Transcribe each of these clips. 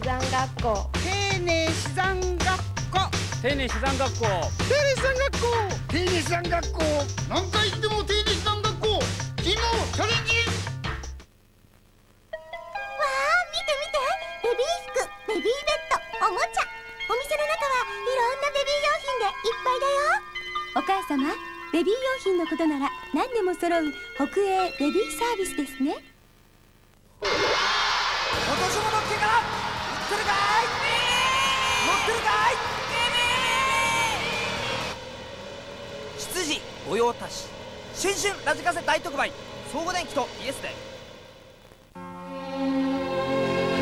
手山学校。丁寧自然学校。丁寧自然学校。丁寧自然学校。丁寧自然学校。何回言っても丁寧自然学校。君もチャレンジ。わあ見て見て。ベビー服ベビーベッドおもちゃ。お店の中はいろんなベビー用品でいっぱいだよ。お母様ベビー用品のことなら何でも揃う北英ベビーサービスですね。今年も乗っけから乗ってるかい乗ってるかい執事御用達。新春ラジカセ大特売。総合電機とイエスで。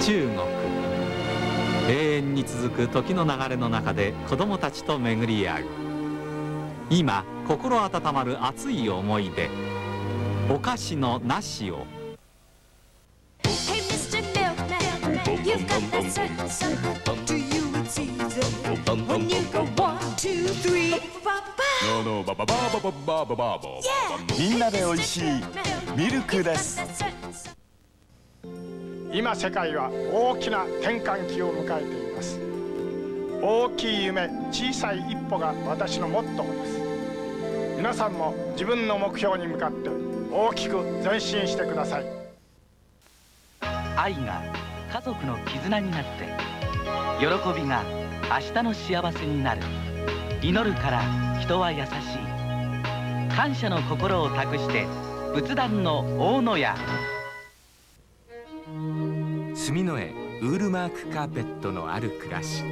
中国。永遠に続く時の流れの中で子供たちと巡り合う。今心温まる熱い思い出お菓子の梨を you got the set みんなで美味しいミルクです。今世界は大きな転換期を迎えています大きい夢小さい一歩が私のモットーです皆さんも自分の目標に向かって大きく前進してください愛が家族の絆になって喜びが明日の幸せになる。祈るから人は優しい。感謝の心を託して仏壇の大野屋。住の絵ウールマークカーペットのある暮らし。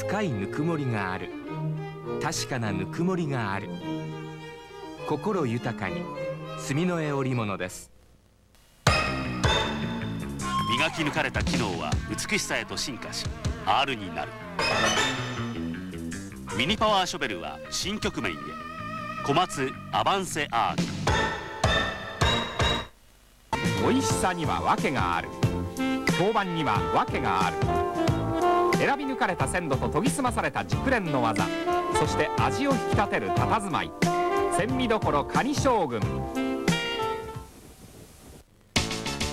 深いぬくもりがある。確かなぬくもりがある。心豊かに住の絵織物です。磨き抜かれた機能は美しさへと進化し R になる。ミニパワーショベルは新局面へ。小松アバンセ R 美味しさには訳がある。評判には訳がある。選び抜かれた鮮度と研ぎ澄まされた熟練の技。そして味を引き立てる佇まい。千味どころカニ将軍。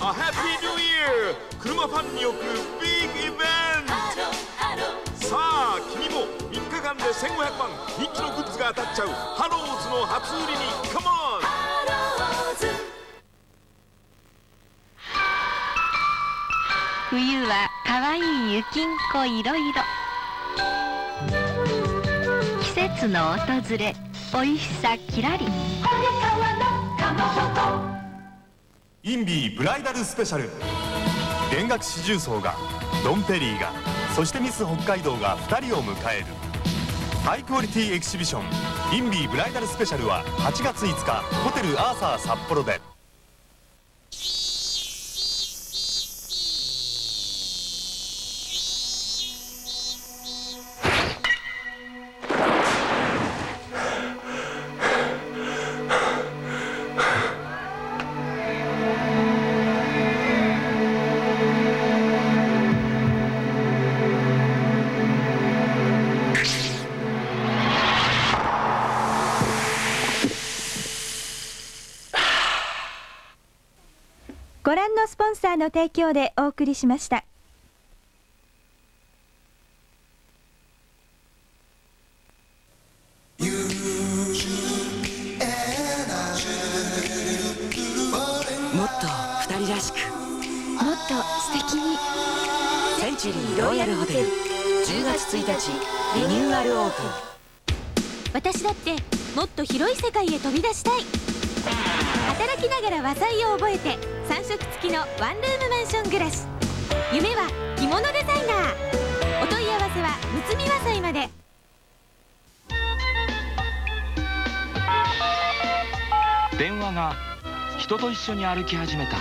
A Happy New Year! 車ファンに送るビッグイベントさあ君も3日間で1500万人気のグッズが当たっちゃうハローズの初売りにカモン冬は可愛い雪んこいろいろ季節の訪れ美味しさきらりインビーブライダルスペシャル。弦楽四重奏がドンペリがそしてミス北海道が2人を迎える。ハイクオリティエキシビションインビーブライダルスペシャルは8月5日ホテルアーサー札幌で。ご覧のスポンサーの提供でお送りしました。もっと二人らしく。もっと素敵に。センチュリーロイヤルホテル。10月1日リニューアルオープン。私だってもっと広い世界へ飛び出したい。働きながら和裁を覚えて3食付きのワンルームマンション暮らし夢は着物デザイナーお問い合わせはむつみ和裁まで電話が人と一緒に歩き始めた。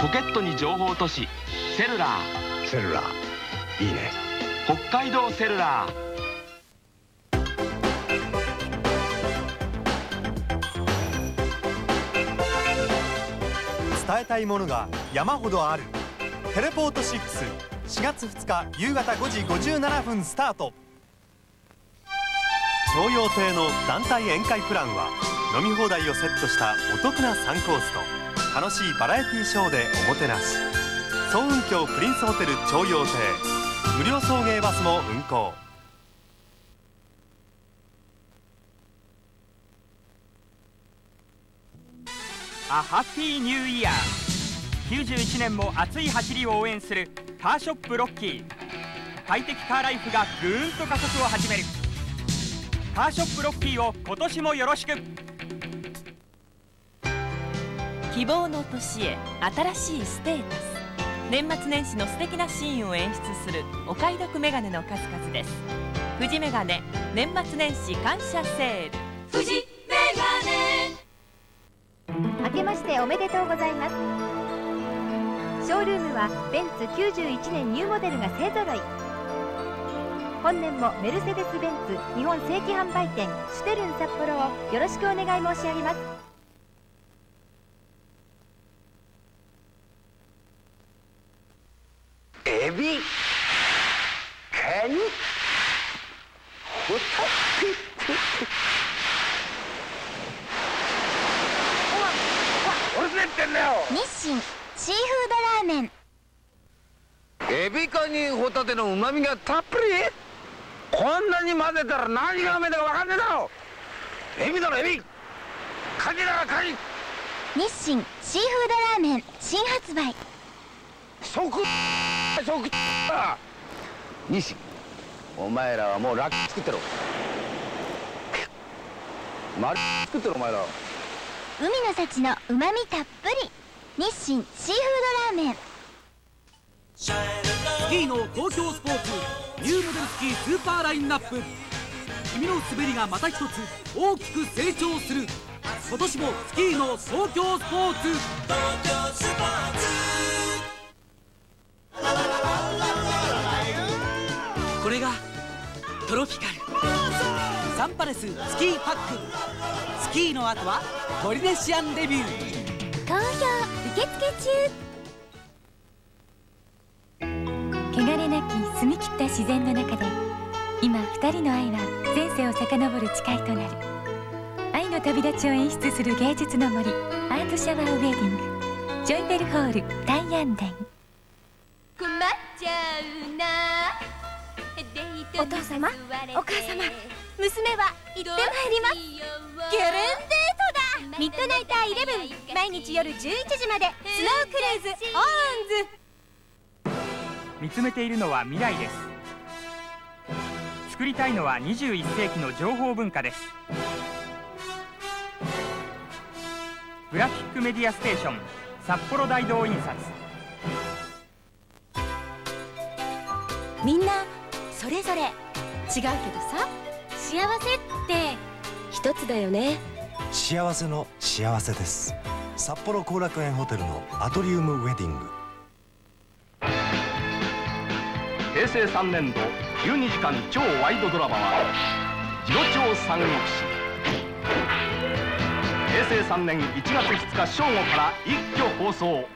ポケットに情報都市セルラー。セルラー。いいね。北海道セルラー伝えたいものが山ほどある。テレポート64月2日夕方5時57分スタート。徴用亭の団体宴会プランは飲み放題をセットしたお得な3コースと楽しいバラエティショーでおもてなし。総運橋プリンスホテル徴用亭。無料送迎バスも運行。あハッピーニューイヤー91年も熱い走りを応援するカーショップロッキー快適カーライフがぐーんと加速を始める.カーショップロッキーを今年もよろしく.希望の年へ新しいステータス.年末年始の素敵なシーンを演出するお買い得メガネの数々です.富士メガネ年末年始感謝セール。富士メ明けましておめでとうございます。ショールームはベンツ91年ニューモデルが勢ぞろい。本年もメルセデス・ベンツ日本正規販売店シュテルン札幌をよろしくお願い申し上げます。エビカニホタテ。俺でってんだよ。日清シーフードラーメン。エビカニホタテの旨味がたっぷり。こんなに混ぜたら何が目だか分かんねえだろ。エビだろエビ。カニだろカニ日清シーフードラーメン新発売。即即だ西お前らはもうラッキー作ってろ。丸作ってろお前ら海の幸のうまみたっぷり。日清シーフードラーメン。スキーの東京スポーツニューモデルスキースーパーラインナップ。君の滑りがまた一つ大きく成長する。今年もスキーの東京スポーツ。これがトロピカルサンパレススキーパック。スキーの後はポリネシアンデビュー。好評受付汚れなき澄み切った自然の中で今二人の愛は前世を遡る誓いとなる。愛の旅立ちを演出する芸術の森アートシャワーウェディング。ジョイベルホール大安殿困っちゃうなお父様お母様娘は行ってまいります。ゲレンデートだ。ミッドナイターイレブン毎日夜11時までスノークルーズオーンズ。見つめているのは未来です。作りたいのは21世紀の情報文化です。グラフィックメディアステーション札幌大道印刷。みんなそれぞれ。違うけどさ幸せって。一つだよね。幸せの幸せです。札幌後楽園ホテルのアトリウムウェディング。平成3年度12時間超ワイドドラマは「次郎長三国志」平成3年1月2日正午から一挙放送